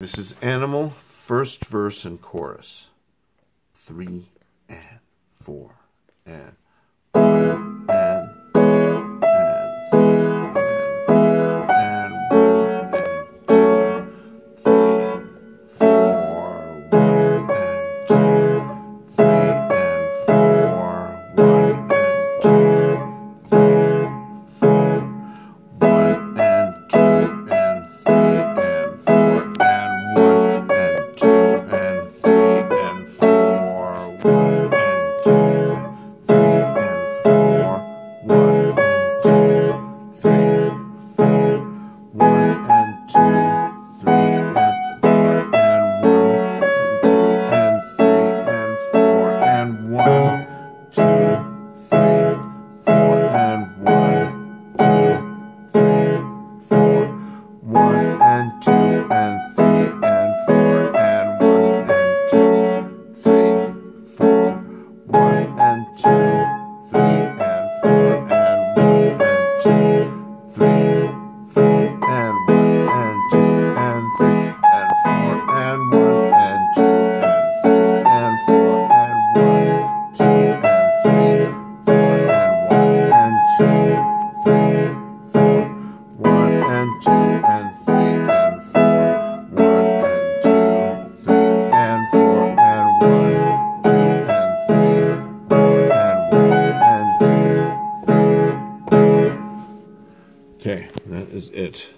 This is Animal, first verse and chorus. Three and four. and two and three and four. One and two, three and four and one, two and three, four and one and two, three. Okay, that is it.